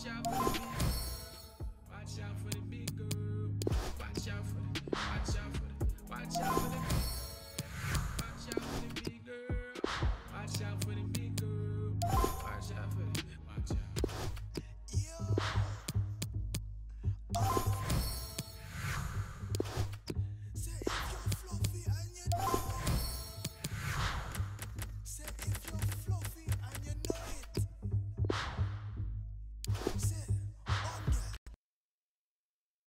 Watch out for the big. Watch out for the big girl. Watch out for the.